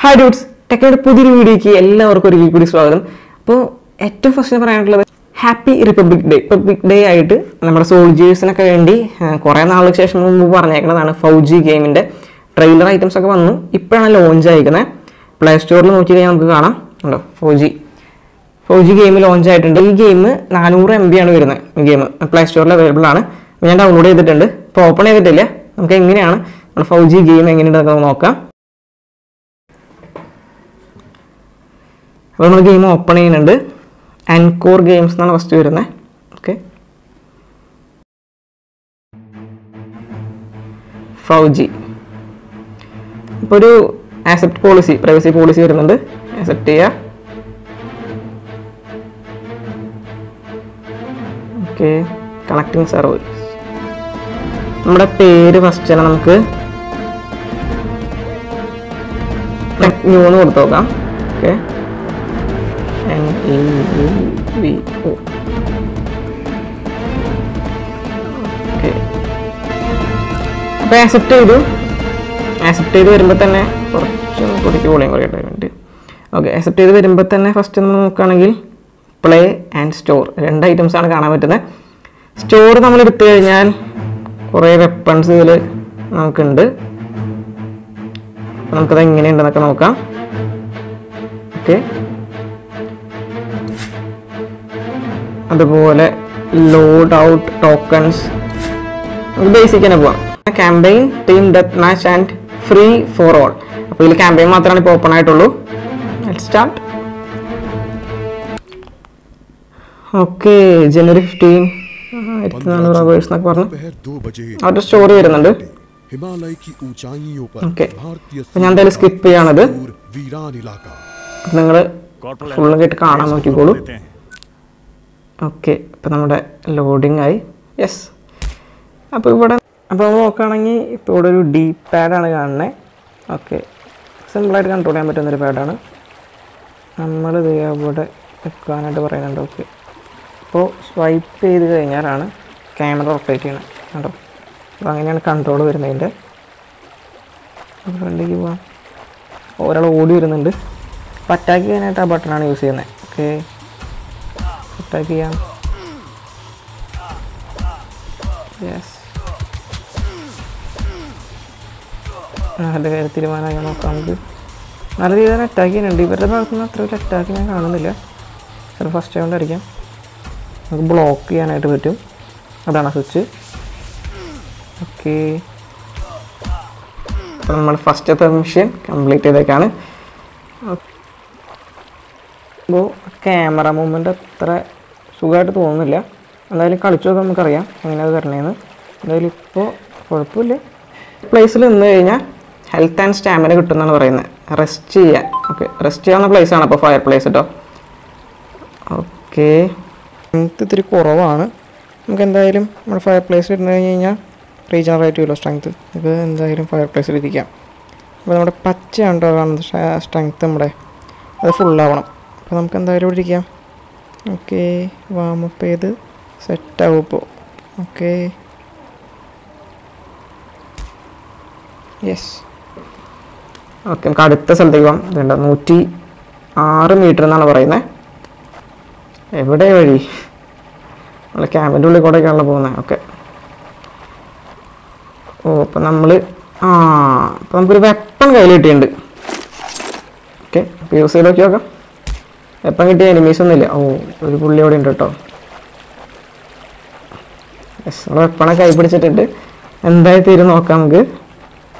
Hi ഡ്യൂട്സ് ടെക്നോയുടെ പുതിയൊരു വീഡിയോയ്ക്ക് എല്ലാവർക്കും ഒരിക്കൽ കൂടി സ്വാഗതം. അപ്പോൾ ഏറ്റവും ഫസ്റ്റ് പറയാനുള്ളത് happy republic day republic day ആയിട്ട് നമ്മുടെ സോൾജേഴ്സിനൊക്കെ വേണ്ടി കുറേ നാളുകൾക്ക് ശേഷം മുമ്പ് പറഞ്ഞേക്കുന്നതാണ് ഫൗജി ഗെയിമിന്റെ ട്രെയിലർ ഐറ്റംസ് ഒക്കെ വന്നു. ഇപ്പോഴാണ് ലോഞ്ച് ആയിരിക്കുന്നത്. പ്ലേ സ്റ്റോറിൽ നോക്കി കഴിഞ്ഞാൽ നമുക്ക് കാണാം. ഉണ്ടോ ഫൗജി ഫൗജി ഗെയിം ലോഞ്ച് ആയിട്ടുണ്ട്. ഈ ഗെയിം നാനൂറ് എം ബി ആണ് വരുന്നത്. ഈ ഗെയിം പ്ലേ സ്റ്റോറിൽ അവൈലബിൾ ആണ്. ഞാൻ ഡൗൺലോഡ് ചെയ്തിട്ടുണ്ട്. ഇപ്പോൾ ഓപ്പൺ ചെയ്തിട്ടില്ല. നമുക്ക് എങ്ങനെയാണ് നമ്മുടെ ഫൗജി ഗെയിം എങ്ങനെയുണ്ടെന്നൊക്കെ നോക്കാം. അപ്പോൾ നമ്മൾ ഗെയിം ഓപ്പൺ ചെയ്യുന്നുണ്ട്. അൻകോർ ഗെയിംസ് എന്നാണ് ഫസ്റ്റ് വരുന്നത് ഓക്കെ ഫൗജി. ഇപ്പോൾ ഒരു ആസെപ്റ്റ് പോളിസി പ്രൈവസി പോളിസി വരുന്നുണ്ട്. ആക്സെപ്റ്റ് ചെയ്യുക ഓക്കെ കണക്റ്റിംഗ് സർവീസ് നമ്മുടെ പേര് ഫസ്റ്റ് തന്നെ നമുക്ക് ന്യൂന്ന് കൊടുത്തു നോക്കാം. Okay N E V O okay അപ്പോൾ ആക്സെപ്റ്റ് ചെയ്തു. ആക്സെപ്റ്റ് ചെയ്ത് വരുമ്പോൾ തന്നെ കുറച്ച് കുടിക്ക് വോളിയം കുറയട്ടെ വേണ്ടി. ഓക്കെ ആക്സെപ്റ്റ് ചെയ്ത് വരുമ്പോൾ തന്നെ ഫസ്റ്റ് നമ്മൾ നോക്കുകയാണെങ്കിൽ പ്ലേ ആൻഡ് സ്റ്റോർ രണ്ട് ഐറ്റംസ് ആണ് കാണാൻ പറ്റുന്നത്. സ്റ്റോർ നമ്മൾ എടുത്തു കഴിഞ്ഞാൽ കുറേ വെപ്പൺസ് ഇതിൽ നമുക്കുണ്ട്. നമുക്കത് എങ്ങനെയുണ്ടെന്നൊക്കെ നോക്കാം. ഓക്കെ അതുപോലെ ലോഡ് ഔട്ട് ടോക്കൺസ് നമുക്ക് ബേസിക് തന്നെ പോവാം. Campaign team death match and free for all അപ്പോൾ ഇതിൽ ക്യാമ്പയിൻ മാത്രമാണ് ഇപ്പോൾ ഓപ്പൺ ആയിട്ടുള്ളൂ. സ്റ്റാർട്ട് ഓക്കെ ജനുവരി ഫിഫ്റ്റീൻ ആയിരത്തി നാനൂറ് അവേഴ്സ് എന്നൊക്കെ പറഞ്ഞു. അവരുടെ സ്റ്റോറി വരുന്നുണ്ട്. ഞാൻ എന്തായാലും സ്കിപ്പ് ചെയ്യാണത്. നിങ്ങൾ ഫുള്ള് കേട്ട് കാണാൻ നോക്കിക്കോളൂ. ഓക്കെ ഇപ്പോൾ നമ്മുടെ ലോഡിംഗ് ആയി യെസ് അപ്പോൾ ഇവിടെ അപ്പോൾ നമ്മൾ നോക്കുകയാണെങ്കിൽ ഇപ്പോൾ ഇവിടെ ഒരു ഡി പാഡാണ് കാണുന്നത് ഓക്കെ സിമ്പിളായിട്ട് കൺട്രോൾ ചെയ്യാൻ പറ്റുന്നൊരു പാഡാണ് നമ്മൾ ഇത് ഇവിടെ വെക്കാനായിട്ട് പറയുന്നുണ്ട്. ഓക്കെ. അപ്പോൾ സ്വൈപ്പ് ചെയ്ത് കഴിഞ്ഞാലാണ് ക്യാമറ ഓപ്പറേറ്റ് ചെയ്യണം. കണ്ടോ? അപ്പോൾ അങ്ങനെയാണ് കൺട്രോൾ വരുന്നതിന്റെ. ഫ്രണ്ടിലേക്ക് പോവാം. ഒരാൾ ഓടി വരുന്നുണ്ട്. അപ്പോൾ അറ്റാക്ക് ചെയ്യാനായിട്ട് ആ ബട്ടണാണ് യൂസ് ചെയ്യുന്നത് ഓക്കെ. അറ്റാക്ക് ചെയ്യാം യെസ് അതിന്റെ കാര്യം തീരുമാനമായി നോക്കാം. നമുക്ക് നല്ല രീതിയിൽ അറ്റാക്ക് ചെയ്യുന്നുണ്ട്. ഇവരുടെ ഭാഗത്തു നിന്ന് അത്ര ഒരു അറ്റാക്ക് ഞാൻ കാണുന്നില്ല. ചില ഫസ്റ്റ് കൊണ്ടായിരിക്കാം നമുക്ക് ബ്ലോക്ക് ചെയ്യാനായിട്ട് പറ്റും. അതാണ് സ്വിച്ച് ഓക്കെ അപ്പോൾ നമ്മൾ ഫസ്റ്റത്തെ മിഷൻ കംപ്ലീറ്റ് ചെയ്തേക്കാണ്. അപ്പോൾ ക്യാമറ മൂവ്മെന്റ് അത്ര സുഖമായിട്ട് തോന്നുന്നില്ല. എന്തായാലും കളിച്ചു നോക്കാൻ നമുക്കറിയാം എങ്ങനെ അത് തരണേന്ന് എന്തായാലും ഇപ്പോൾ കുഴപ്പമില്ല. പ്ലേസിൽ നിന്ന് കഴിഞ്ഞാൽ ഹെൽത്ത് ആൻഡ് സ്റ്റാമിന കിട്ടുമെന്നാണ് പറയുന്നത്. റെസ്റ്റ് ചെയ്യാൻ. ഓക്കെ റെസ്റ്റ് ചെയ്യാവുന്ന പ്ലേസ് ആണ് അപ്പോൾ ഫയർ പ്ലേസ് കേട്ടോ ഓക്കെ സ്ട്രെങ്ത് ഇത്തിരി കുറവാണ്. നമുക്ക് എന്തായാലും നമ്മുടെ ഫയർ പ്ലേസിൽ ഇരുന്ന് കഴിഞ്ഞ് കഴിഞ്ഞാൽ റീജനറേറ്റ് ചെയ്യുമല്ലോ സ്ട്രെങ്ത് നമുക്ക് എന്തായാലും ഫയർ പ്ലേസിൽ ഇരിക്കാം. അപ്പോൾ നമ്മുടെ പച്ചയാണ് കേട്ടോ കാണുന്നത് സ്ട്രെങ്ത് നമ്മുടെ. അത് ഫുള്ളാവണം അപ്പോൾ നമുക്ക് എന്തായാലും ഇവിടെ ഇരിക്കാം. ഓക്കെ വാമപ്പ് ചെയ്ത് സെറ്റാവും ഇപ്പോൾ ഓക്കെ. യെസ് ഓക്കെ നമുക്ക് അടുത്ത സ്ഥലത്തേക്ക് പോകാം ഇതുണ്ട്? നൂറ്റി ആറ് മീറ്റർ എന്നാണ് പറയുന്നത്. എവിടെ വഴി? നമ്മൾ ക്യാമ്പിന്റെ ഉള്ളിൽ കൂടെയൊക്കെയാണല്ലോ പോകുന്നത്. ഓക്കെ. ഓ അപ്പം നമ്മൾ ആ അപ്പം നമുക്കൊരു വെപ്പൺ കയ്യിൽ കിട്ടിയിട്ടുണ്ട്. ഓക്കെ അപ്പോൾ യൂസ് ചെയ്ത് നോക്കി. വെപ്പൺ കിട്ടിയ എനിമീസ് ഒന്നുമില്ല. ഓ ഒരു പുള്ളി അവിടെ ഉണ്ട് കേട്ടോ. യെസ് നമ്മൾ വെപ്പണൊക്കെ കൈ പിടിച്ചിട്ടുണ്ട്. എന്തായി തീരും നോക്കാം നമുക്ക്.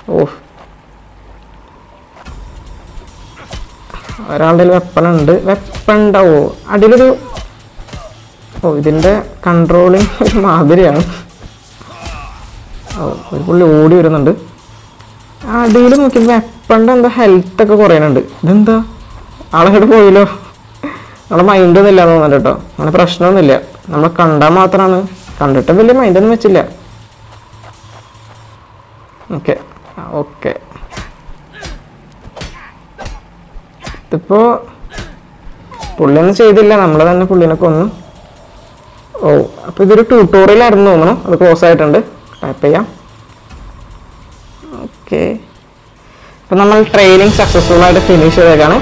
ഓ. ഒരാളുടെ വെപ്പൺ ഉണ്ട് വെപ്പൺ ഉണ്ടാവോ അതിലൊരു ഓ ഇതിന്റെ കൺട്രോളിങ് ഒരു മാതിരിയാണ്. ഓ ഒരു പുള്ളി ഓടി വരുന്നുണ്ട്. അടിയിൽ നോക്കി വെപ്പണിന്റെ എന്താ ഹെൽത്തൊക്കെ കുറയുന്നുണ്ട്. ഇതെന്താ? ആളെ പോയില്ലോ. നമ്മളെ മൈൻഡൊന്നും ഇല്ല തോന്നുന്നുണ്ട് കേട്ടോ. അങ്ങനെ പ്രശ്നമൊന്നുമില്ല. നമ്മൾ കണ്ടാൽ മാത്രമാണ് കണ്ടിട്ട് വലിയ മൈൻഡൊന്നും വെച്ചില്ല. ഓക്കെ ഓക്കെ ഇതിപ്പോ പുള്ളിയൊന്നും ചെയ്തില്ല. നമ്മൾ തന്നെ പുള്ളിനെ കൊന്നു. ഓ അപ്പോൾ ഇതൊരു ട്യൂട്ടോറിയൽ ആയിരുന്നു തോന്നണം അത് ക്ലോസ് ആയിട്ടുണ്ട്. ടൈപ്പ് ചെയ്യാം. ഓക്കെ അപ്പം നമ്മൾ ട്രെയിനിങ് സക്സസ്ഫുൾ ആയിട്ട് ഫിനിഷ് ചെയ്തേക്കാണ്.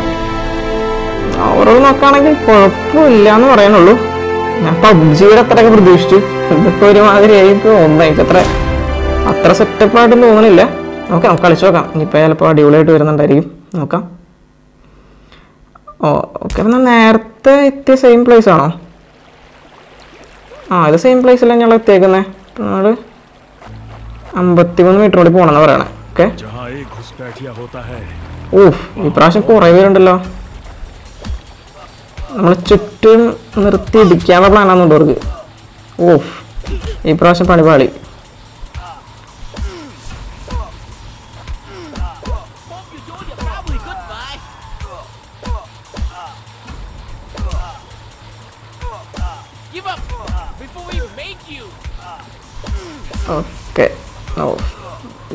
ഓവറോൾ നോക്കുകയാണെങ്കിൽ കുഴപ്പമില്ല എന്ന് പറയാനുള്ളൂ. ഞാൻ പബ്ജിയുടെ അത്രയൊക്കെ പ്രതീക്ഷിച്ചു. ഇതിപ്പോ ഒരുമാതിരിയായി തോന്നുന്നു. എനിക്കത്ര അത്ര സെറ്റപ്പായിട്ടും തോന്നണില്ല. ഓക്കെ നമുക്ക് കളിച്ചു നോക്കാം. ഇനിയിപ്പോൾ ചിലപ്പോൾ അടിപൊളിയായിട്ട് വരുന്നുണ്ടായിരിക്കും. നോക്കാം. ഓ ഓക്കെ എന്നാൽ നേരത്തെ എത്തിയ സെയിം പ്ലേസ് ആണോ? ആ ഇത് സെയിം പ്ലേസ് അല്ല ഞങ്ങൾ എത്തിയേക്കുന്നത് നമ്മൾ അമ്പത്തി മൂന്ന് മീറ്റർ കൂടി പോകണമെന്ന് പറയണേ. ഓക്കെ. ഓ ഈ പ്രാവശ്യം കുറേ പേരുണ്ടല്ലോ. നമ്മൾ ചുറ്റും നിർത്തി ഇടിക്കാനുള്ള പ്ലാനാണെന്നുണ്ട് അവർക്ക് ഓഫ്. ഈ പ്രാവശ്യം പണിപാളി. ഓക്കെ. ഓ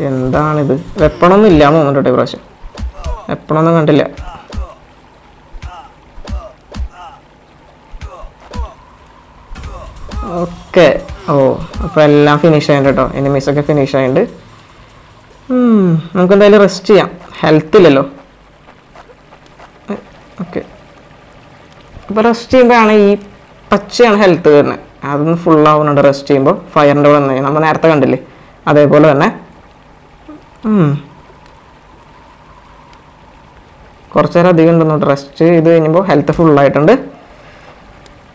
എന്താണിത്? വെപ്പണൊന്നും ഇല്ലാന്ന് തോന്നുന്നുണ്ട് ഈ പ്രാവശ്യം. വെപ്പണൊന്നും കണ്ടില്ല. ഓക്കെ ഓ അപ്പോൾ എല്ലാം ഫിനിഷ് ആയിട്ടുണ്ട് കേട്ടോ എനിമീസൊക്കെ ഫിനിഷ് ആയിട്ടുണ്ട് നമുക്ക് എന്തായാലും റെസ്റ്റ് ചെയ്യാം. ഹെൽത്ത് ഇല്ലല്ലോ. ഓക്കെ അപ്പോൾ റെസ്റ്റ് ചെയ്യുമ്പോഴാണ് ഈ പച്ചയാണ് ഹെൽത്ത് വരുന്നത് അതൊന്ന് ഫുൾ ആവുന്നുണ്ട് റെസ്റ്റ് ചെയ്യുമ്പോൾ ഫയറിന്റെ വന്നു നിന്ന്. നമ്മൾ നേരത്തെ കണ്ടില്ലേ? അതേപോലെ തന്നെ. കുറച്ച് നേരം അധികം ഉണ്ടെന്നുണ്ട് റെസ്റ്റ് ചെയ്ത് കഴിയുമ്പോൾ ഹെൽത്ത് ഫുള്ളായിട്ടുണ്ട്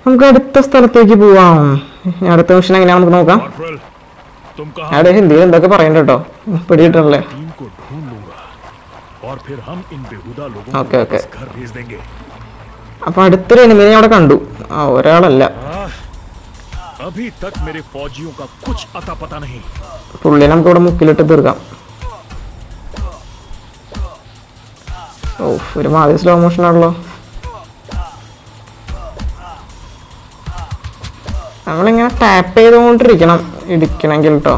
നമുക്ക് അടുത്ത സ്ഥലത്തേക്ക് പോവാം. അടുത്ത മിഷൻ എങ്ങനെയാ നമുക്ക് നോക്കാം. അവിടെ ഹിന്ദിയിൽ എന്തൊക്കെ പറയണ്ട കേട്ടോ പിടിയിട്ടല്ലേ ഓക്കെ ഓക്കെ അപ്പൊ അടുത്തൊരു എനിമിനെ അവിടെ കണ്ടു. ആ ഒരാളല്ല. പുള്ളി നമുക്ക് ഇവിടെ മുക്കിലിട്ട് തീർക്കാം. ഓ ഒരു മാതിരി സ്ലോ മോഷൻ ആണല്ലോ. നമ്മളിങ്ങനെ ടാപ്പ് ചെയ്തുകൊണ്ടിരിക്കണം ഇടിക്കണമെങ്കിൽ കേട്ടോ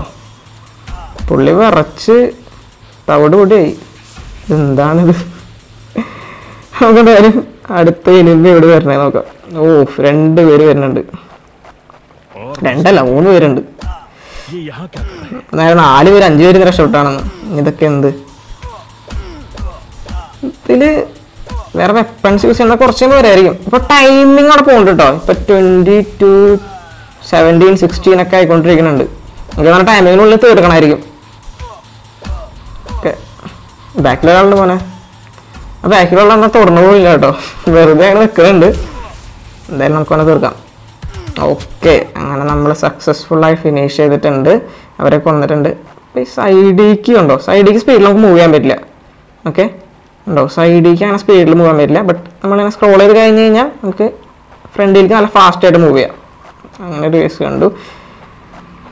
പുള്ളി വിറച്ച് തവിട് പൊടിയായി. എന്താണിത് നമുക്കെന്തായാലും അടുത്ത എലിമ്പി എവിടെ വരണേ നോക്കാം. ഓ രണ്ട് പേര് വരുന്നുണ്ട്. രണ്ടല്ല മൂന്ന് പേരുണ്ട്. നേരെ നാല് പേര് അഞ്ചു പേര് രക്ഷപ്പെട്ടാണെന്ന് ഇതൊക്കെ എന്ത്? ഇതിൽ വേറെ വെപ്പൺസ് യൂസ് ചെയ്യുന്ന കുറച്ചും പേരായിരിക്കും. ഇപ്പൊ ടൈമിങ് അവിടെ പോകുന്നുണ്ട് കേട്ടോ ഇപ്പൊ ട്വന്റി ടു സെവന്റീൻ സിക്സ്റ്റീൻ ഒക്കെ ആയിക്കൊണ്ടിരിക്കുന്നുണ്ട്. നമുക്ക് നല്ല ടൈമിങ്ങിനുള്ളിൽ തീർക്കണമായിരിക്കും. ഓക്കെ ബാക്കിലൊരാളുണ്ട് മോനെ. ആ ബാക്കിലുള്ള എന്നാൽ തുറന്നു പോയില്ല കേട്ടോ. വെറുതെ അങ്ങനെ നിൽക്കുന്നുണ്ട് എന്തായാലും നമുക്ക് അവനെ തീർക്കാം. ഓക്കെ അങ്ങനെ നമ്മൾ സക്സസ്ഫുള്ളായി ഫിനിഷ് ചെയ്തിട്ടുണ്ട്. അവരെ കൊന്നിട്ടുണ്ട്. അപ്പോൾ ഈ സൈഡിലേക്ക് ഉണ്ടോ? സൈഡിക്ക് സ്പീഡിൽ നമുക്ക് മൂവ് ചെയ്യാൻ പറ്റില്ല. ഓക്കെ ഉണ്ടോ? സൈഡിക്ക് അങ്ങനെ സ്പീഡിൽ മൂവ് ചെയ്യാൻ പറ്റില്ല. ബട്ട് നമ്മളിങ്ങനെ സ്ക്രോൾ ചെയ്ത് കഴിഞ്ഞ് കഴിഞ്ഞാൽ നമുക്ക് ഫ്രണ്ടിലേക്ക് നല്ല ഫാസ്റ്റായിട്ട് മൂവ് ചെയ്യാം. അങ്ങനൊരു കേസ് കണ്ടു.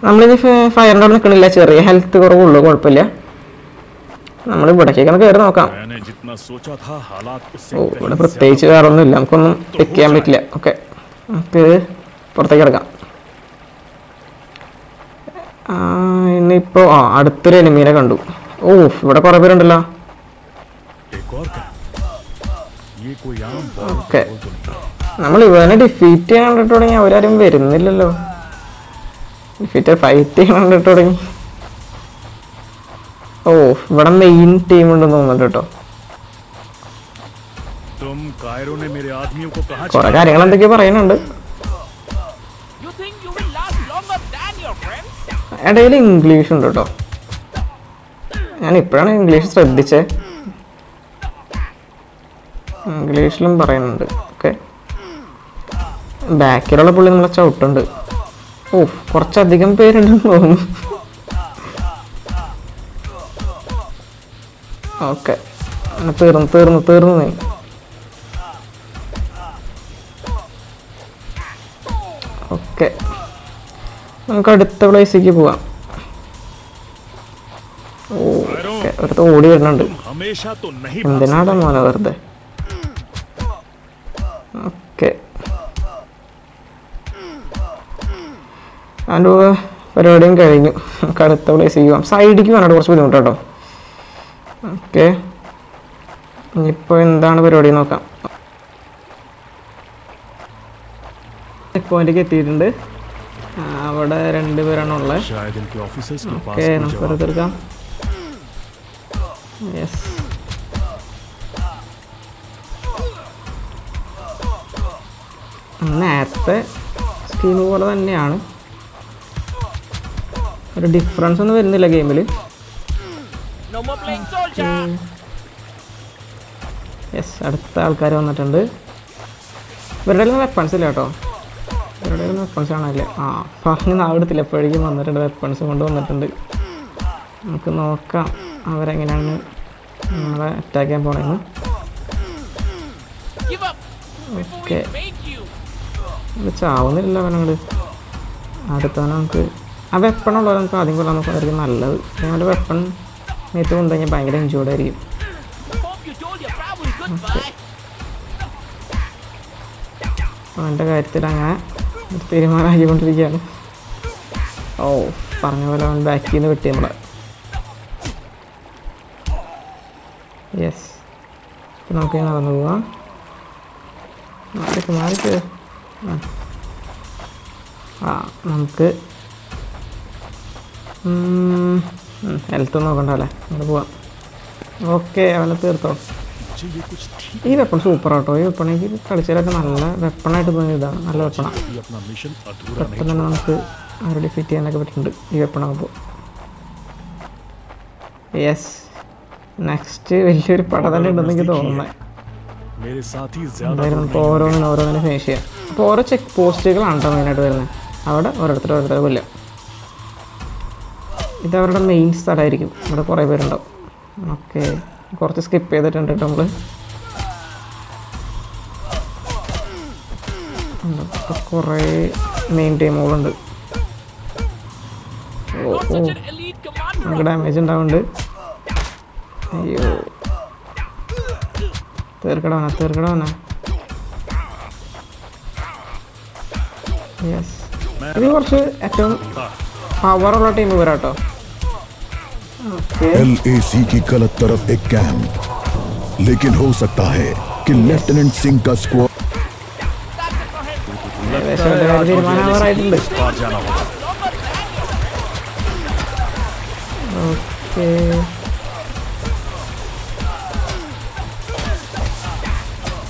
നമ്മളിനി ഫയറിന്റെ അവിടെ നിൽക്കണില്ല ചെറിയ ഹെൽത്ത് കുറവുള്ളൂ കുഴപ്പമില്ല. നമ്മൾ ഇവിടേക്കൊക്കെ കയറി നോക്കാം. ഓ ഇവിടെ പ്രത്യേകിച്ച് വേറെ ഒന്നുമില്ല നമുക്കൊന്നും പിക്ക് ചെയ്യാൻ പറ്റില്ല. ഓക്കെ നമുക്ക് പുറത്തേക്ക് കിടക്കാം. ഇന്നിപ്പോൾ ആ അടുത്തൊരു എനിമീനെ കണ്ടു. ഓ ഇവിടെ കുറേ പേരുണ്ടല്ലോ. ഓക്കെ നമ്മൾ ഇവനെ ഡിഫീറ്റ് ചെയ്യാൻ കണ്ടിട്ട് തുടങ്ങി അവരാരും വരുന്നില്ലല്ലോ. ഡിഫീറ്റ് ഫൈറ്റ് ചെയ്യാൻ കണ്ടിട്ട് തുടങ്ങി. ഓ ഇവിടെ മെയിൻ ടീം ഉണ്ടെന്ന് തോന്നുന്നു കേട്ടോ. കൊറേ കാര്യങ്ങൾ എന്തൊക്കെയോ പറയുന്നുണ്ട്. ഇടയിൽ ഇംഗ്ലീഷ് ഉണ്ട് കേട്ടോ. ഞാൻ ഇപ്പോഴാണ് ഇംഗ്ലീഷ് ശ്രദ്ധിച്ചേ. ഇംഗ്ലീഷിലും പറയുന്നുണ്ട്. ബാക്കിലുള്ള പുള്ളി നമ്മളെ ചവിട്ടുണ്ട്. ഓ കുറച്ചധികം പേരുണ്ടെന്ന് തോന്നുന്നു. ഓക്കെ. തീർന്നു തീർന്നു തീർന്നു നീ. ഓക്കെ. നമുക്ക് അടുത്ത പ്ലേസിലേക്ക് പോവാം. ഓക്കെ. അടുത്ത് ഓടി വരുന്നുണ്ട്. എന്തിനാടാ മോനെ വെറുതെ? അതിന്റെ പരിപാടിയും കഴിഞ്ഞു. കടുത്ത പ്ലേസ് ചെയ്യുക സൈഡിലേക്ക് വേണം കുറച്ച് ബുദ്ധിമുട്ട് ഓക്കെ. ഇനിയിപ്പോൾ എന്താണ് പരിപാടി നോക്കാം. ചെക്ക് എത്തിയിട്ടുണ്ട്. അവിടെ രണ്ട് പേരാണ് ഉള്ളത്. ഓക്കെ നമുക്ക് വെറുതെ തീർക്കാം. യെസ് നേരത്തെ സ്കീം പോലെ തന്നെയാണ്. ഒരു ഡിഫറൻസ് ഒന്നും വരുന്നില്ല ഗെയിമിൽ. യെസ് അടുത്ത ആൾക്കാർ വന്നിട്ടുണ്ട്. ഇവരുടെ ഒന്നും വെപ്പൺസ് ഇല്ല കേട്ടോ. ഇവരുടെ വെപ്പൺസ് കാണാനില്ല. ആ പറഞ്ഞ് നാവിടത്തില്ല. എപ്പോഴേക്കും വന്നിട്ടുണ്ട് വെപ്പൺസ് കൊണ്ട് വന്നിട്ടുണ്ട്. നമുക്ക് നോക്കാം അവരെങ്ങനെയാണ് നമ്മളെ അറ്റാക്ക് ചെയ്യാൻ പോണേന്ന്. ഓക്കെ ചാവുന്നില്ല അവനങ്ങൾ അടുത്തവനെ നമുക്ക് ആ വെപ്പൺ ഉള്ളത് നമുക്ക് ആദ്യം കൊല്ലാൻ നോക്കുന്നതായിരിക്കും നല്ലത്. ഞങ്ങളുടെ വെപ്പൺ നേരത്തെ കൊണ്ടുവന്നാൽ ഭയങ്കര എൻജോയ്ഡ് ആയിരിക്കും. അവന്റെ കാര്യത്തിൽ അങ്ങനെ തീരുമാനമാക്കിക്കൊണ്ടിരിക്കുകയാണ്. ഓ പറഞ്ഞ പോലെ അവൻ ബാക്കിൽ നിന്ന് വെട്ടി നമ്മളെ. യെസ് നമുക്ക് നടന്നു പോവാം. മാറിക്ക് മാറിക്ക്. ആ നമുക്ക് ഹെൽത്ത് നോക്കണ്ട അല്ലേ നമുക്ക് പോവാം. ഓക്കെ അവനെ തീർത്തോ. ഈ വെപ്പൺ സൂപ്പർ ആട്ടോ. ഈ വെപ്പൺ എനിക്ക് കളിച്ചാലൊക്കെ നല്ല വെപ്പണായിട്ട് തോന്നിയ ഇതാണ്. നല്ല വെപ്പണ പെട്ടെന്ന് തന്നെ നമുക്ക് അവരെ ഡിഫീറ്റ് ചെയ്യാനൊക്കെ പറ്റുന്നുണ്ട് ഈ വെപ്പണാകുമ്പോൾ യെസ് നെക്സ്റ്റ് വലിയൊരു പട തന്നെ ഉണ്ടെന്ന് എനിക്ക് തോന്നുന്നത് എന്തായാലും നമുക്ക് ഓരോന്നിനും ഓരോന്നിനും ഫേസ് ചെയ്യാം. അപ്പോൾ ഓരോ ചെക്ക് പോസ്റ്റുകളാണ് കേട്ടോ മെയിനായിട്ട് വരുന്നത്. അവിടെ ഓരോരുത്തരും ഓരോരുത്തരെ കൊല്ലാം ഇത് അവരുടെ മെയിൻ സ്ഥലമായിരിക്കും. ഇവിടെ കുറേ പേരുണ്ടാവും. ഓക്കെ. കുറച്ച് സ്കിപ്പ് ചെയ്തിട്ടുണ്ട് കേട്ടോ നമ്മൾ കുറേ മെയിൻ ടീമുകളുണ്ട് ഓ. നമുക്ക് ഡാമേജ് ഉണ്ടാവുന്നുണ്ട്. അയ്യോ. തീർക്കടവന തീർക്കടവന. യെസ് ഇത് കുറച്ച് ഏറ്റവും പവറുള്ള ടീം വരാട്ടോ ഓക്കെ एल की गलत तरफ एक कैंप लेकिन हो सकता है कि लेफ्टिनेंट सिंह का स्क्वाड ഏകദേശം എൻ്റെ കാര്യം തീരുമാനമാറായിട്ടുണ്ട് इस पार जाना होगा okay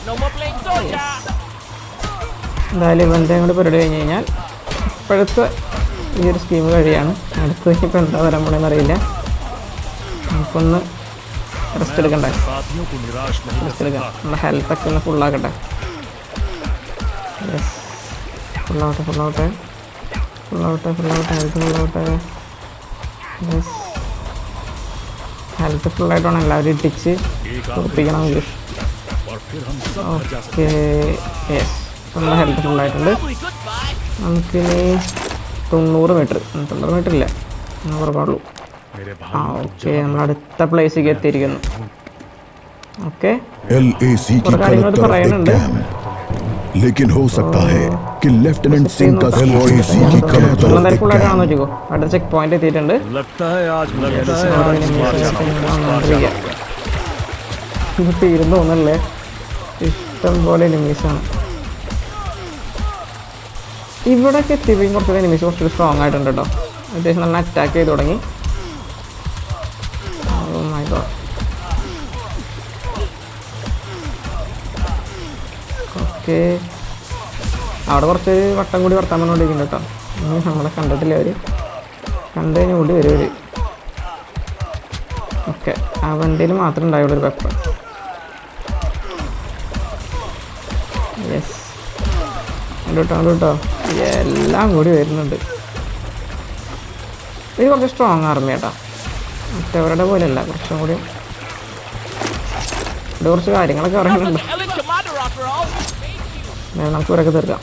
No more playing soldier. എന്തായാലും ഇവൻ്റെ കൂടെ പരിപാടി കഴിഞ്ഞ് കഴിഞ്ഞാൽ ഇപ്പോഴത്തെ ഈ ഒരു സ്കീം വഴിയാണ്. അടുത്ത് ഇപ്പം എന്താ വരാൻ പോണെന്ന് അറിയില്ല. നമുക്ക് റെസ്റ്റ് എടുക്കണ്ടേ? റെസ്റ്റ് എടുക്കാം. നമ്മുടെ ഹെൽത്തൊക്കെ ഒന്ന് ഫുള്ളാക്കട്ടെ യെസ് ഫുള്ളാവട്ടെ ഫുള്ളാവട്ടെ ഫുള്ളാവട്ടെ ഫുള്ളാവട്ടെ ഹെൽത്ത് ഫുള്ളാവട്ടെ യെസ് ഹെൽത്ത് ഫുള്ളായിട്ടാണ് എല്ലാവരും ഇടിച്ച് കുറിപ്പിക്കണം ഓക്കെ യെസ് നമ്മുടെ ഹെൽത്ത് ഫുള്ളായിട്ടുണ്ട് നമുക്കിനി തൊണ്ണൂറ് മീറ്റർ തൊണ്ണൂറ് മീറ്റർ ഇല്ല അങ്ങനെ കുറവാളൂ हैं। मेरे ആ भाई ഓക്കെ നമ്മൾ അടുത്ത പ്ലേസിലേക്ക് എത്തിയിരിക്കുന്നു ഓക്കെ एल की और गाड़ी में गलत तो तरफ कराया एक ना, कैंप लेकिन हो सकता है कि लेफ्टिनेंट सिंह का एल स्क्वाड की गलत तरफ എന്തായാലും एक ഫുള്ളായിട്ടാണെന്ന് कैंप വെച്ചോ അടുത്ത ചെക്ക് പോയിന്റ് എത്തിയിട്ടുണ്ട് लगता है आज लगता है आज इस पार जाना होगा इस पार जाना होगा ഇത് തീരുന്നു തോന്നല്ലേ ഇഷ്ടം പോലെ എനിമീസാണ് ഇവിടെയൊക്കെ എത്തിയപ്പോൾ കുറച്ചുകൂടെ എനിമീസ് കുറച്ചുകൂടി സ്ട്രോങ് ആയിട്ടുണ്ട് കേട്ടോ അത്യാവശ്യം നല്ല അറ്റാക്ക് ചെയ്ത് തുടങ്ങി. Oh. ഓക്കെ അവിടെ കുറച്ച് വട്ടം കൂടി വർത്താൻ പറഞ്ഞുകൊണ്ടിരിക്കുന്നുണ്ട് കേട്ടോ. ഇനി നമ്മളെ കണ്ടിട്ടില്ല അവർ കണ്ടു കഴിഞ്ഞാൽ ഓടി വരും അവർ ഓക്കെ വണ്ടിയിൽ മാത്രമേ ഉണ്ടായുള്ളൂ ഒരു പെപ്പർ യെസ് കേട്ടോ കേട്ടോ എല്ലാം കൂടി വരുന്നുണ്ട്. ഇത് കുറച്ച് സ്ട്രോങ് ആർമി കേട്ടോ മറ്റവരുടെ പോലെയല്ല കുറച്ചും കൂടി. ഇവിടെ കുറച്ച് കാര്യങ്ങളൊക്കെ പറയുന്നുണ്ട്. നമുക്ക് ഇവരൊക്കെ തീർക്കാം.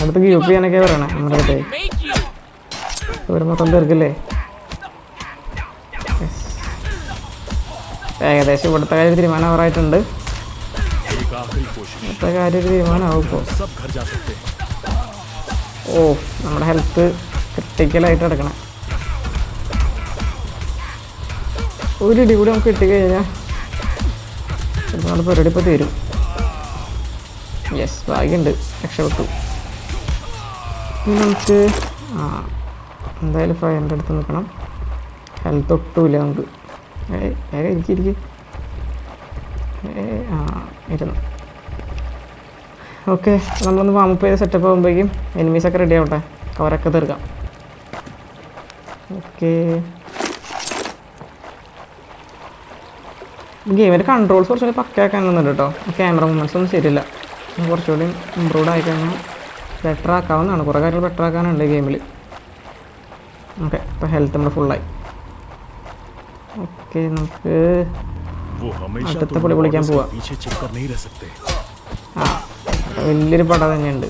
അടുത്ത് യു പി എന്നൊക്കെ പറയണേ നമ്മുടെ അടുത്ത്. ഇവർ മൊത്തം തീർക്കില്ലേ? ഏകദേശം ഇവിടുത്തെ കാര്യം തീരുമാനം തീരുമാനമാറായിട്ടുണ്ട് ഇവിടുത്തെ കാര്യം തീരുമാനമാവും ഓ നമ്മുടെ ഹെൽത്ത് ക്രിട്ടിക്കലായിട്ട് എടുക്കണം ഒരു ഇടി കൂടി നമുക്ക് കിട്ടിക്കഴിഞ്ഞാൽ ചിലപ്പോൾ നമ്മുടെ പരിപാടി ഇപ്പോൾ തീരും. യെസ് ഭാഗ്യമുണ്ട് രക്ഷപ്പെട്ടു. ഇനി നമുക്ക് ആ എന്തായാലും ഫൈവ് ഹൺഡ്രഡ് എടുത്ത് നിൽക്കണം. ഹെൽത്ത് ഒട്ടുമില്ല നമുക്ക്. ആ ഓക്കെ നമ്മളൊന്ന് വാമപ്പ് ചെയ്ത് സെറ്റപ്പ് ആകുമ്പോഴേക്കും എനിമീസൊക്കെ റെഡി ആവട്ടെ. കവറൊക്കെ തീർക്കാം. ഓക്കെ. ഗെയിമിന്റെ കൺട്രോൾസ് കുറച്ചുകൂടി പക്കയാക്കാനുണ്ട് കേട്ടോ. ക്യാമറ മൂമെൻസ് ഒന്നും ശരിയില്ല. കുറച്ചുകൂടി ഇമ്പ്രൂവ്ഡ് ആയിക്കഴിഞ്ഞാൽ ബെറ്റർ ആക്കാവുന്നതാണ്. കുറേ കാര്യങ്ങൾ ബെറ്റർ ആക്കാനുണ്ട് ഗെയിമിൽ ഓക്കെ ഇപ്പോൾ ഹെൽത്ത് നമ്മൾ ഫുള്ളായി ഓക്കെ നമുക്ക് അടുത്ത പൊളി പൊളിക്കാൻ പോവാം. ആ വലിയൊരു പട തന്നെയുണ്ട്.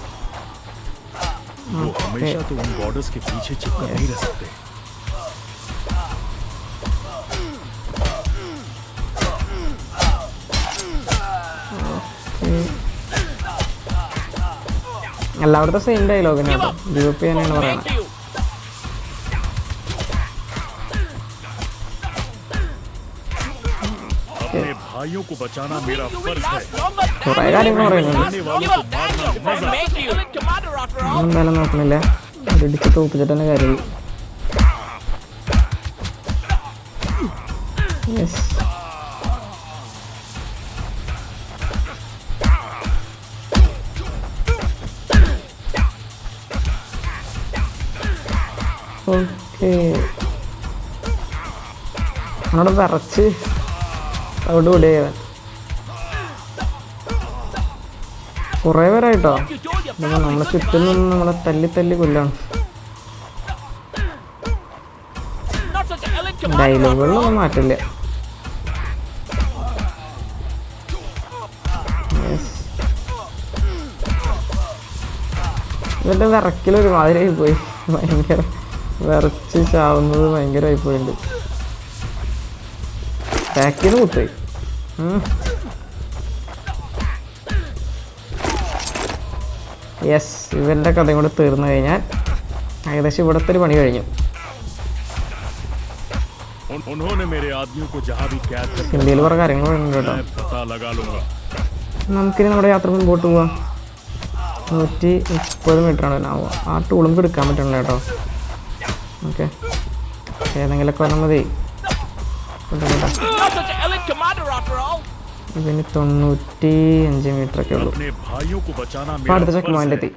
എല്ലായിടത്തും സെയിം ഡയലോഗിനാണ് തന്നെയാണ് ഗ്രൂപ്പ് തന്നെയാണ് പറയുന്നത്. भाइयों को बचाना मेरा You will फर्ज है last longer than കുറേ കാര്യങ്ങൾ പറയുന്നുണ്ട് आने वालों Give को up, thank मारना you for मजा making you commander after all. എന്തായാലും നോക്കണില്ല ഇടിച്ച് തോപ്പിച്ചിട്ട് തന്നെ കാര്യമില്ല യെസ് ഓക്കെ അവിടെ വിറച്ച് അവിടെ വിടുക ചെയ്താൽ കുറേ പേരായിട്ടോ? നമ്മളെ ചുറ്റും നിന്ന് നമ്മളെ തല്ലി തല്ലി കൊല്ലാണ്. ഡയലോഗുകളിലൊന്നും മാറ്റില്ല. ഇവന്റെ വിറക്കലൊരു മാതിരിയായി പോയി. ഭയങ്കര വിറച്ച് ചാവുന്നത് ഭയങ്കരമായി പോയിട്ടുണ്ട് ബാക്കിൽ നിന്ന് കുത്തി യെസ് ഇവരുടെ കഥയും കൂടെ തീർന്നു കഴിഞ്ഞാൽ ഏകദേശം ഇവിടുത്തെ ഒരു പണി കഴിഞ്ഞു. ഇന്ത്യയിൽ കുറേ കാര്യങ്ങളുണ്ട് കേട്ടോ. നമുക്കിനി നമ്മുടെ യാത്ര മുമ്പോട്ട് പോവാം. നൂറ്റി മുപ്പത് മീറ്റർ ആണ് ആ ടൂളും എടുക്കാൻ പറ്റണല്ലോ കേട്ടോ. ഓക്കെ ഏതെങ്കിലുമൊക്കെ വന്നാൽ മതി. കേട്ടോ ഇവന് തൊണ്ണൂറ്റി അഞ്ച് മീറ്റർ ഒക്കെ ഉള്ളൂ. അടുത്ത ചെക്ക് പോയിന്റ് എത്തി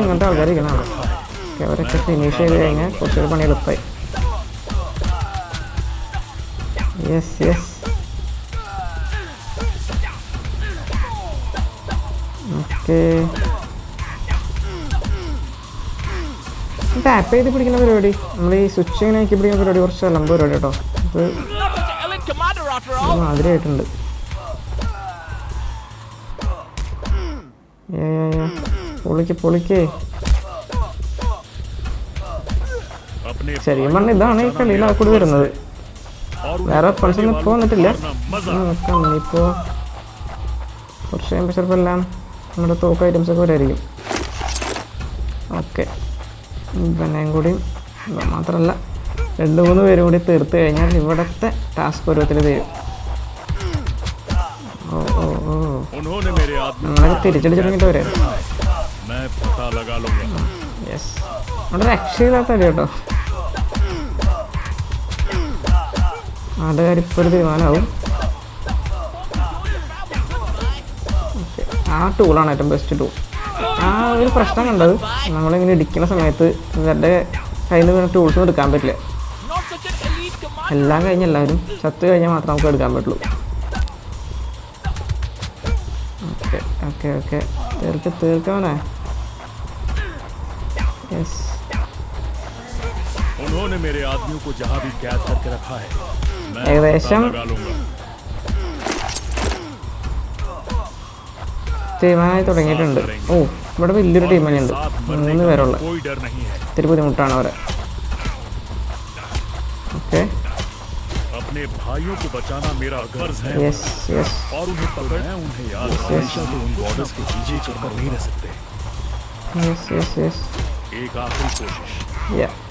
ഇങ്ങനത്തെ ആൾക്കാർ ഫിനിഷ് ചെയ്ത് കഴിഞ്ഞാൽ കുറച്ചൊരു പണി എളുപ്പമായി യെസ് യെസ് ഓക്കെ. ടാപ്പ് ചെയ്ത് പിടിക്കുന്ന പരിപാടി. നമ്മൾ ഈ സ്വിച്ച് ഇങ്ങനെ ആക്കി പിടിക്കുന്ന പരിപാടി കുറച്ച് അലമ്പ് പരിപാടി കേട്ടോ. അത് മാതിരിയായിട്ടുണ്ട്. പൊളിക്ക് പൊളിക്കേ. ശരിക്കും പറഞ്ഞ ഇതാണ് ഈ കളിയിൽ ആക്കൂടി വരുന്നത്. വേറെ പൾസൊന്നും ഇപ്പോൾ വന്നിട്ടില്ല. ഇപ്പോ കുറച്ച് കഴിയുമ്പോ ചിലപ്പോൾ എല്ലാം നമ്മുടെ തോക്ക് ഐറ്റംസൊക്കെ വരായിരിക്കും ഓക്കെ. പിന്നെയും കൂടി മാത്രമല്ല രണ്ട് മൂന്ന് പേരും കൂടി തീർത്ത് കഴിഞ്ഞാൽ ഇവിടുത്തെ ടാസ്ക് ഓരോരുത്തർ തരും. ഓ ഓ ഓ. നമ്മളൊക്കെ തിരിച്ചടിച്ച് തുടങ്ങിയിട്ട് വരായിരുന്നു യെസ് രക്ഷയില്ലാത്ത കേട്ടോ. അത് ഇപ്പോൾ തീരുമാനമാവും. ആ ടൂളാണ് ഏറ്റവും ബെസ്റ്റ് ടൂൾ ആ ഒരു പ്രശ്നം കണ്ടത്. നമ്മളിങ്ങനെ ഇടിക്കുന്ന സമയത്ത് ഇവരുടെ കയ്യിൽ നിന്ന് ടൂൾസ് എടുക്കാൻ പറ്റില്ല. എല്ലാം കഴിഞ്ഞ എല്ലാവരും ചത്ത് കഴിഞ്ഞാൽ മാത്രമേ നമുക്ക് എടുക്കാൻ പറ്റുള്ളൂ. Okay okay okay. തീർക്ക തീർക്കവനെ ഏകദേശം സ്ഥിരമായി തുടങ്ങിയിട്ടുണ്ട്. ഓ ഇവിടെ വലിയൊരു ടീം തന്നെയുണ്ട്. മൂന്ന് പേരുള്ള. ഇത്തിരി ബുദ്ധിമുട്ടാണ് അവരെ. ഓക്കെ.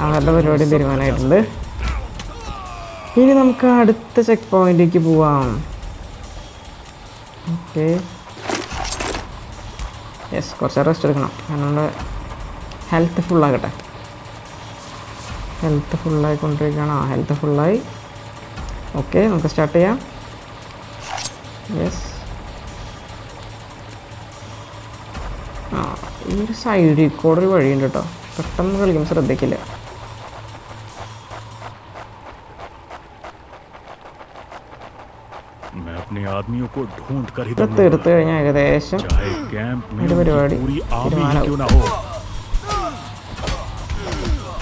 അവരുടെ പരിപാടി തീരുമാനമായിട്ടുണ്ട്. ഇനി നമുക്ക് അടുത്ത ചെക്ക് പോയിന്റിലേക്ക് പോവാം. ഓക്കെ യെസ് കുറച്ച് റെസ്റ്റ് എടുക്കണം. കാരണം നമ്മുടെ ഹെൽത്ത് ഫുള്ളാകട്ടെ ഹെൽത്ത് ഫുള്ളായി കൊണ്ടിരിക്കുകയാണ് ആ ഹെൽത്ത് ഫുള്ളായി ഓക്കെ നമുക്ക് സ്റ്റാർട്ട് ചെയ്യാം. യെസ് ആ ഈ ഒരു സൈഡിൽ കൂടെ ഒരു വഴിയുണ്ട് കേട്ടോ. പെട്ടെന്ന് കളിക്കുമ്പോൾ ശ്രദ്ധിക്കില്ല. ആദ്മിയോ തീർത്തു കഴിഞ്ഞാൽ ഏകദേശം ഒരു പരിപാടി.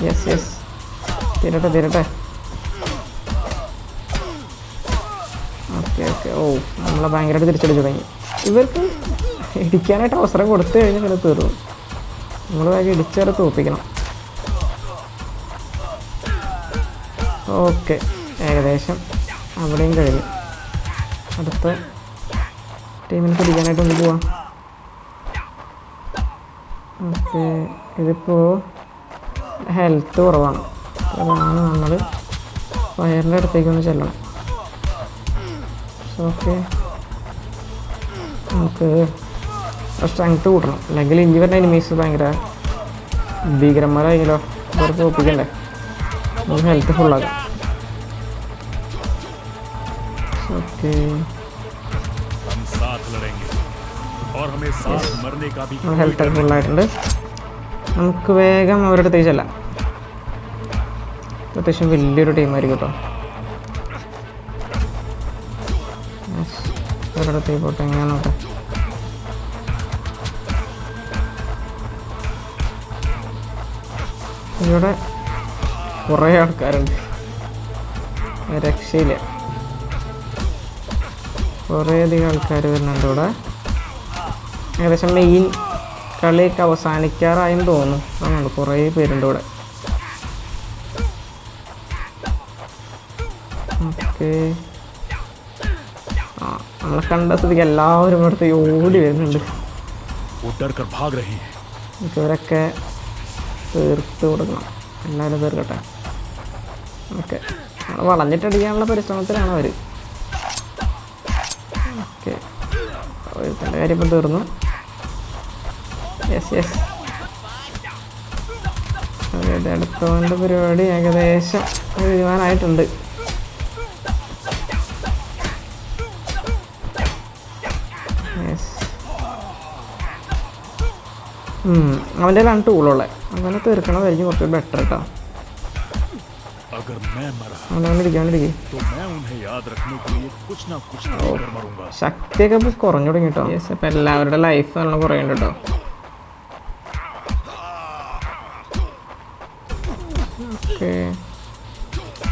യെസ് യെസ് തീരട്ടെ തീരട്ടെ. ഓക്കെ ഓക്കെ ഓ നമ്മളെ ഭയങ്കരമായിട്ട് തിരിച്ചടിച്ചു തുടങ്ങി. ഇവർക്ക് ഇടിക്കാനായിട്ട് അവസരം കൊടുത്തു കഴിഞ്ഞാൽ ഇവിടെ തീർന്നു. നമ്മൾ വേഗം ഇടിച്ചേർത്ത് തോപ്പിക്കണം. ഓക്കെ ഏകദേശം അവിടെയും കഴിഞ്ഞു. അടുത്ത ടീമിനെ പിടിക്കാനായിട്ട് ഒന്ന് പോവാം. ഓക്കെ ഇതിപ്പോൾ ഹെൽത്ത് കുറവാണ്. അതാണ് നമ്മൾ വയറിന്റെ അടുത്തേക്ക് ഒന്ന് ചെല്ലണം. ഓക്കെ നമുക്ക് സ്ട്രെങ്ത് കൂട്ടണം. അല്ലെങ്കിൽ ഇനി വരുന്ന എനിമീസ് ഭയങ്കര ഭീകരന്മാരായെങ്കിലോ കുറച്ച് ഒപ്പിക്കണ്ടേ നമുക്ക് ഹെൽത്ത് ഫുള്ളാക്കാം ഓക്കെ हम साथ लड़ेंगे और हमें साथ मरने का भी നമ്മുടെ ഹെൽത്ത് ഒക്കെ ഫുള്ളായിട്ടുണ്ട് നമുക്ക് വേഗം അവരുടെ അടുത്തേക്ക് ചെല്ലാം അത്യാവശ്യം വലിയൊരു ടീമായിരിക്കും കേട്ടോ Yes. അവരുടെ അടുത്തേക്ക് പോട്ടെ എങ്ങനെയാ നോട്ടെ ഇവിടെ കുറേ ആൾക്കാരുണ്ട് ഒരു രക്ഷയില്ല കുറേയധികം ആൾക്കാർ വരുന്നുണ്ട് ഇവിടെ. ഏകദേശം മെയിൻ കളിയൊക്കെ അവസാനിക്കാറായെന്ന് തോന്നുന്നു. അങ്ങനെ കുറേ പേരുണ്ട് ഇവിടെ. ഓക്കെ. ആ നമ്മളെ കണ്ട സ്ഥിതിക്ക് എല്ലാവരും ഇവിടുത്തെ ഓടി വരുന്നുണ്ട്. ഇവരൊക്കെ തീർത്ത് കൊടുക്കണം. എല്ലാവരും തീർക്കട്ടെ. ഓക്കെ. നമ്മൾ വളഞ്ഞിട്ടടിക്കാനുള്ള പരിശ്രമത്തിലാണ് അവർ ഒരുത്തന്റെ കാര്യം ഇപ്പം തീർന്നു യെസ് യെസ് അടുത്തവന്റെ പരിപാടി ഏകദേശം തീരുമാനമായിട്ടുണ്ട്. യെസ് അവന്റെ രണ്ട് ടൂളുള്ളത് അങ്ങനെ തീർക്കണമായിരിക്കും കുറച്ച് ബെറ്റർ കേട്ടോ अगर मैं मरा അവനെ ഇരിക്കാണ്ടിരിക്കും तो मैं उन्हें याद रखने के लिए कुछ ना कुछ कर मरूंगा ശക്തിയൊക്കെ ഇപ്പോൾ കുറഞ്ഞു തുടങ്ങി കേട്ടോ യെസ് അപ്പം എല്ലാവരുടെ ലൈഫ് നല്ല കുറയുന്നുണ്ട് കേട്ടോ ഓക്കെ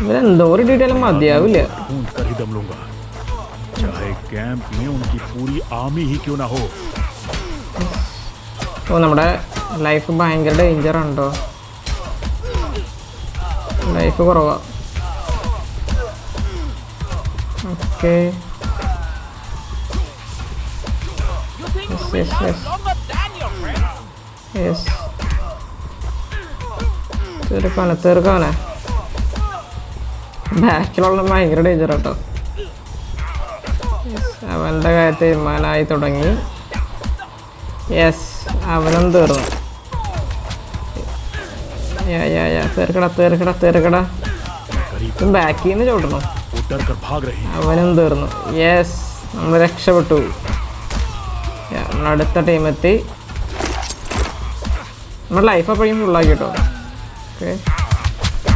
ഇവരെന്തോ ഒരു ഡീറ്റെയിലും മതിയാവില്ല ढूंढ कर ही दम लूंगा चाहे कैंप में उनकी पूरी आर्मी ही क्यों ना हो ഓ നമ്മുടെ ലൈഫ് ഭയങ്കര ഡേഞ്ചർ ഉണ്ടോ ലൈഫ് കുറവാ. Okay yes, yes. ബാക്കിലുള്ള ഭയങ്കര ഡേഞ്ചർ കേട്ടോ അവന്റെ കാര്യത്തിൽ തീരുമാനമായി തുടങ്ങി. യെസ് അവനും തീർന്നു. യാ യാ യാ തീർക്കടാ തീർക്കടാ തീർക്കടാ. ബാക്കിൽ നിന്ന് ചോട്ടണം അവനും തീർന്നു. യെസ് നമ്മൾ രക്ഷപ്പെട്ടു. നമ്മളടുത്ത ടീമെത്തി നമ്മുടെ ലൈഫ് അപ്പോഴും ഫുള്ളാക്കി കേട്ടോ ഓക്കെ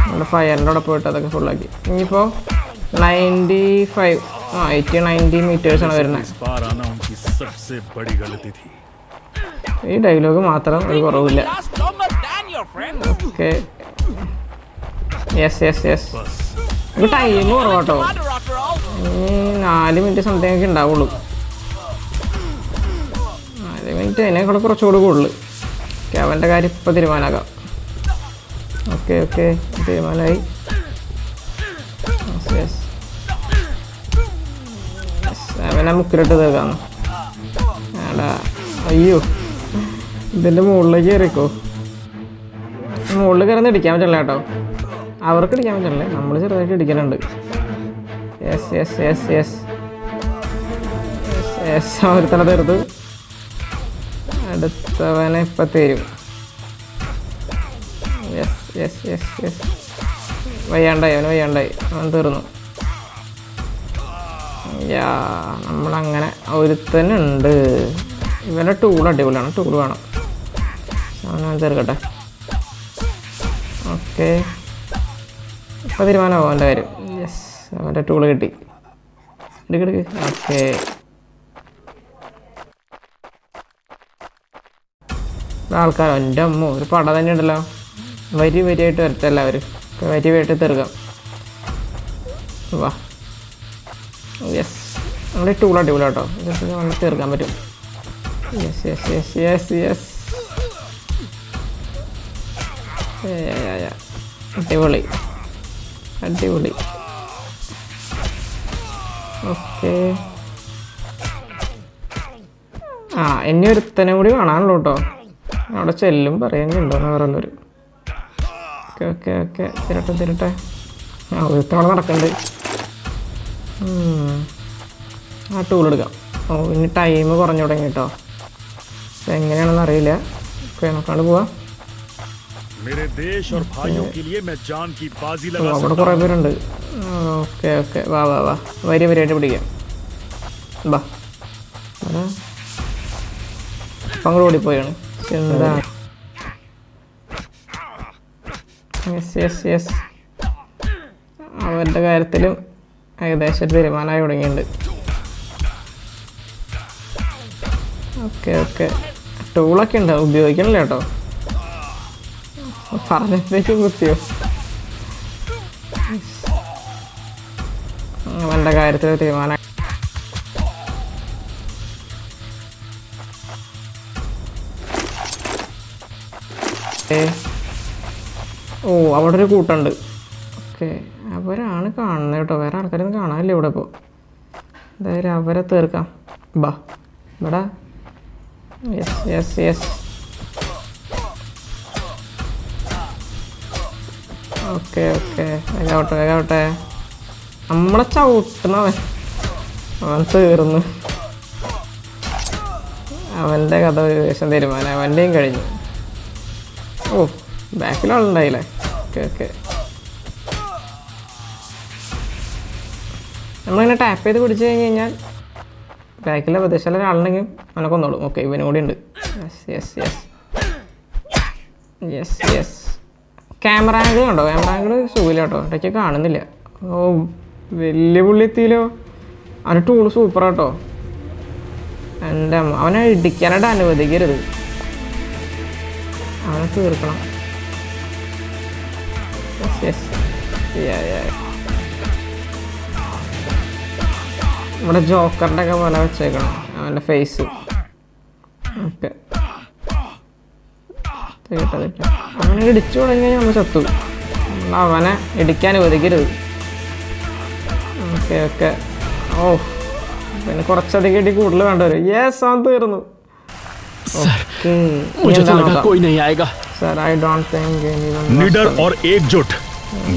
നമ്മുടെ ഫയറിന്റെ കൂടെ പോയിട്ട് അതൊക്കെ ഫുള്ളാക്കി ഇനിയിപ്പോൾ നയന്റി ഫൈവ് ആ എയ്റ്റി നയന്റി മീറ്റേഴ്സാണ് വരുന്നത് ഈ ഡയലോഗ് മാത്രം ഒരു കുറവില്ല. ഓക്കെ യെസ് യെസ് യെസ് നമുക്ക് ടൈം all. ഇനി നാല് മിനിറ്റ് സംതിങ് ഒക്കെ ഉണ്ടാവുള്ളൂ. നാല് മിനിറ്റ് അതിനേക്കാൾ കുറച്ചുകൂടി കൂടുതൽ ഓക്കെ അവന്റെ കാര്യം ഇപ്പം തീരുമാനമാക്കാം ഓക്കെ ഓക്കെ തീരുമാനമായി. Yes, അവനെ മുക്കിലിട്ട് തീർക്കാന്ന്. എടാ അയ്യോ. ഇതിന്റെ മുകളിലേക്ക് കയറിക്കോ മുകളിൽ കയറുന്ന ഇടിക്കാൻ പറ്റില്ല കേട്ടോ. അവർക്ക് ഇടിക്കാൻ പറ്റില്ല. നമ്മൾ ചെറുതായിട്ട് ഇടിക്കലുണ്ട്. Yes yes yes yes yes ഒരുത്തനെ തീർത്ത്. അടുത്തവനെ ഇപ്പം തരും. യെസ് യെസ് യെസ് യെസ് വയ്യാണ്ടായി അവന് വയ്യാണ്ടായി. അവൻ തീർന്നു. യാ നമ്മളങ്ങനെ ഒരുത്തനുണ്ട്. ഇവന്റെ ടൂൾ അടിപൊളിയാണ്. ടൂൾ വേണം. അവൻ തീർക്കട്ടെ. ഓക്കെ ഇപ്പം തീരുമാനമാകും അവന്റെ കാര്യം. യെസ് അവന്റെ ടൂൾ കിട്ടി. എടുക്കെടുക്ക് ഓക്കെ ആൾക്കാരോ എന്റെ അമ്മ ഒരു പട തന്നെ ഉണ്ടല്ലോ. വരി വരിയായിട്ട് വരട്ടെ എല്ലാവരും. വരി വരിയായിട്ട് തീർക്കാം. വാ. യെസ് നമ്മുടെ ടൂൾ അടിപൊളി കേട്ടോ ഇതൊക്കെ നമ്മൾ തീർക്കാൻ പറ്റും. Yes yes yes yes yes അടിപൊളി. അടിപൊളി. ഓക്കെ. ആ ഇനി ഒരുത്തനെ കൂടി കാണാനുള്ളൂ കേട്ടോ. അവിടെ ചെല്ലും പറയുന്നുണ്ടോന്ന് പറയുന്നവർ ഓക്കെ ഓക്കെ ഓക്കെ. തിരട്ടെ തിരട്ടെ. ആ ഒരുത്തൻ അവിടെ നടക്കുന്നുണ്ട് ആ ടൂൾ എടുക്കാം. ഓ ഇനി ടൈം കുറഞ്ഞു തുടങ്ങി കേട്ടോ. എങ്ങനെയാണെന്ന് അറിയില്ല. ഓക്കെ നോക്കാണ്ട് പോവാം. मेरे देश और भाइयों के लिए मैं जान की बाजी ഓ, लगा അവിടെ सकता കുറേ हूँ പേരുണ്ട് ഓക്കെ ഓക്കെ വാ വാ വാ വരി വരിയായിട്ട് പിടിക്കാം ബാ അവിടെ ഇപ്പം അങ്ങോട്ട് ഓടിപ്പോയാണ് എന്താ യെസ് യെസ് യെസ് അവരുടെ കാര്യത്തിലും ഏകദേശം തീരുമാനമായി തുടങ്ങിയിട്ടുണ്ട് ഓക്കെ ഓക്കെ ടൂളൊക്കെ ഉണ്ട് ഉപയോഗിക്കണില്ല കേട്ടോ പറഞ്ഞപ്പോഴേക്കും കുത്തിയോ അവന്റെ കാര്യത്തിൽ തീരുമാനം. ഓ അവിടെ ഒരു കൂട്ടുണ്ട്. ഓക്കെ. അവരാണ് കാണുന്നത് കേട്ടോ. വേറെ ആൾക്കാരൊന്നും കാണാനില്ല ഇവിടെ ഇപ്പോൾ എന്തായാലും അവരെ തീർക്കാം. ബാ. ഇവിടെ yes yes yes okay okay. വേഗാവട്ടെ വേഗാവട്ടെ നമ്മളെ ചവിട്ടണവൻ. അവൻ തീർന്നു. അവന്റെ കഥ ഏകദേശം തീരുമാനം. അവന്റെയും കഴിഞ്ഞു. ഓ ബാക്കിലാളുണ്ടായില്ലേ ഓക്കെ ഓക്കെ. നമ്മളിങ്ങനെ ടാപ്പ് ചെയ്ത് പിടിച്ചു കഴിഞ്ഞ് കഴിഞ്ഞാൽ ബാക്കിലെ പ്രദേശത്തിലെ ഒരാളുണ്ടെങ്കിൽ അവനെ കൊന്നോളും. ഓക്കെ ഇവനും കൂടി ഉണ്ട്. Yes yes yes yes yes camera angle കണ്ടോ? ക്യാമറ ആംഗിൾ സുഖമില്ല കേട്ടോ. ഇടയ്ക്ക് കാണുന്നില്ല. ഓ വലിയ പുള്ളി എത്തിയില്ലോ. അവന് ടൂൾ സൂപ്പർ കേട്ടോ. എന്റെ അമ്മ അവനെ ഇടിക്കാനായിട്ട് അനുവദിക്കരുത്. അവനെ തീർക്കണം. ഇവിടെ ജോക്കറിന്റെ ഒക്കെ പോലെ വെച്ചേക്കണം. അവന്റെ ഫേസ് ഓക്കെ തീട്ടെ തീട്ടെ അവനെ ഇടിച്ചു തുടങ്ങി കഴിഞ്ഞാൽ നമ്മൾ ചത്തു നമ്മൾ അവനെ ഇടിക്കാൻ അനുവദിക്കരുത് ഓക്കെ ഓക്കെ ഓ പിന്നെ കുറച്ചധികം ഇടി കൂടുതൽ വേണ്ട വരും യെസ് അവൻ തീർന്നു मुझे तो लगा कोई नहीं आएगा സർ ഐ ഡോണ്ട് തിങ്ക് निडर और एकजुट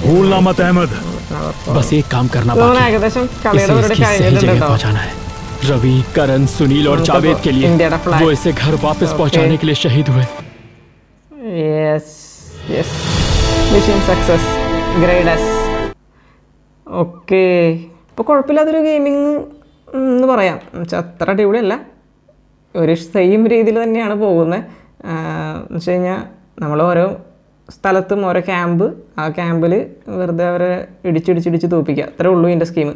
भूलना मत अहमद बस एक काम करना തോന്നുന്നു बाकी है। ഏകദേശം കളിയുടെ इसे പരിപാടി इसकी सही കഴിഞ്ഞിട്ടുണ്ട് जगह കേട്ടോ पहुंचाना है रवि करण सुनील और उनको जावेद के लिए इंडिया का flag। वो इसे घर वापस Okay. पहुंचाने के लिए शहीद हुए yes yes mission success grades okay ഇപ്പോൾ കുഴപ്പമില്ലാത്തൊരു ഗെയിമിങ് എന്ന് പറയാം. എന്നുവെച്ചാൽ അത്ര അടിപൊളിയല്ല. ഒരു സെയിം രീതിയിൽ തന്നെയാണ് പോകുന്നത് എന്ന് വെച്ച് കഴിഞ്ഞാൽ നമ്മൾ ഓരോ സ്ഥലത്തും ഓരോ ക്യാമ്പ് ആ ക്യാമ്പിൽ വെറുതെ അവരെ ഇടിച്ചിടിച്ചിടിച്ച് തോപ്പിക്കുക അത്രേ ഉള്ളൂ ഇതിന്റെ സ്കീം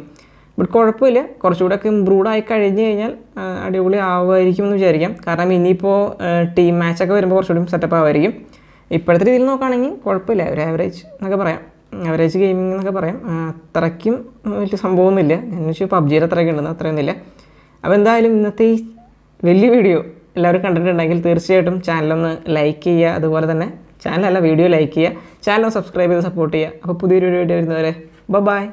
ബട്ട് കുഴപ്പമില്ല. കുറച്ചുകൂടെ ഒക്കെ ഇമ്പ്രൂവ്ഡ് ആയി കഴിഞ്ഞ് കഴിഞ്ഞാൽ അടിപൊളി ആവുമായിരിക്കും എന്ന് വിചാരിക്കാം. കാരണം ഇനിയിപ്പോൾ ടീം മാച്ചൊക്കെ വരുമ്പോൾ കുറച്ചുകൂടി സെറ്റപ്പ് ആവുമായിരിക്കും. ഇപ്പോഴത്തെ രീതിയിൽ നോക്കുകയാണെങ്കിൽ കുഴപ്പമില്ല. ഒരു ആവറേജ് എന്നൊക്കെ പറയാം. ആവറേജ് ഗെയിമിംഗ് എന്നൊക്കെ പറയാം. അത്രയ്ക്കും വലിയ സംഭവമൊന്നുമില്ല. എന്ന് വെച്ചാൽ പബ്ജിയിൽ അത്രയൊക്കെ ഉണ്ടെന്ന് അത്രയൊന്നുമില്ല. അപ്പോൾ എന്തായാലും ഇന്നത്തെ ഈ വലിയ വീഡിയോ എല്ലാവരും കണ്ടിട്ടുണ്ടെങ്കിൽ തീർച്ചയായിട്ടും ചാനലൊന്ന് ലൈക്ക് ചെയ്യുക. അതുപോലെ തന്നെ ചാനലല്ല വീഡിയോ ലൈക്ക് ചെയ്യുക. ചാനൽ സബ്സ്ക്രൈബ് ചെയ്ത് സപ്പോർട്ട് ചെയ്യുക. അപ്പോൾ പുതിയൊരു വീഡിയോ വരുന്നവരെ ബൈ